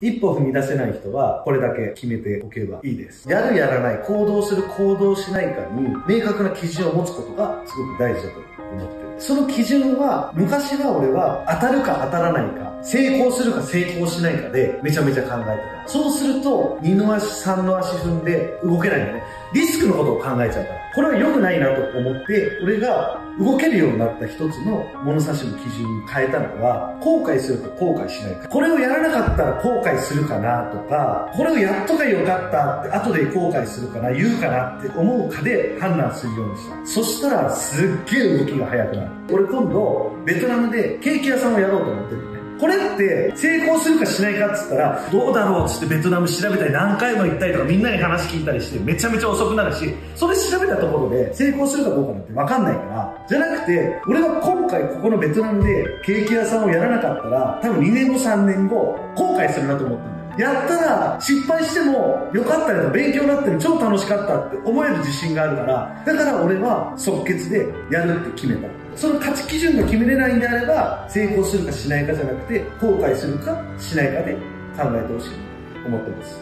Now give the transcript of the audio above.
一歩踏み出せない人は、これだけ決めておけばいいです。やるやらない、行動する行動しないかに、明確な基準を持つことがすごく大事だと思ってます。その基準は、昔は俺は当たるか当たらないか、成功するか成功しないかでめちゃめちゃ考えてた。そうすると、二の足三の足踏んで動けないんだね。リスクのことを考えちゃうから。これは良くないなと思って、俺が動けるようになった一つの物差しの基準に変えたのは、後悔すると後悔しないか。これをやらなかったら後悔するかなとか、これをやっとかよかったって後で後悔するかな、言うかなって思うかで判断するようにした。そしたらすっげえ動きが速くなる。俺今度、ベトナムでケーキ屋さんをやろうと思ってるね。これって成功するかしないかっつったら、どうだろうっつってベトナム調べたり何回も行ったりとかみんなに話聞いたりしてめちゃめちゃ遅くなるし、それ調べたところで成功するかどうかなんてわかんないから、じゃなくて、俺が今回ここのベトナムでケーキ屋さんをやらなかったら、多分2年後3年後、後悔するなと思ったんだよ。やったら失敗しても良かったよと勉強になってる超楽しかったって思える自信があるから、だから俺は即決でやるって決めた。その価値基準が決めれないんであれば、成功するかしないかじゃなくて、後悔するかしないかで考えてほしいと思ってます。